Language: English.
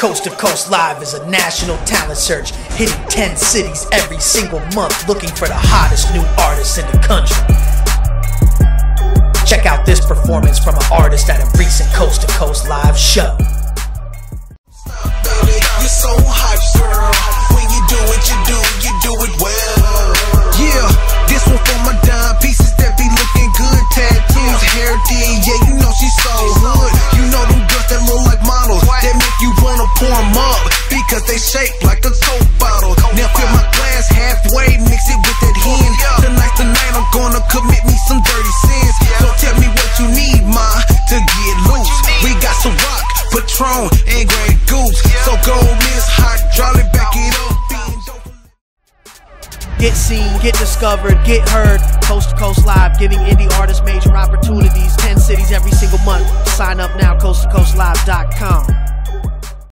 Coast to Coast Live is a national talent search, hitting 10 cities every single month, looking for the hottest new artists in the country. Check out this performance from an artist at a recent Coast to Coast Live show. They shape like a Coke bottle. Now fill my glass halfway, mix it with that hen. Tonight, tonight, I'm gonna commit me some dirty sins. So tell me what you need, ma, to get loose. We got some rock, Patron, and Grey Goose. So go Miss Hydraulic, back it up. Get seen, get discovered, get heard. Coast to Coast Live, giving indie artists major opportunities. 10 cities every single month. Sign up now, coasttocoastlive.com.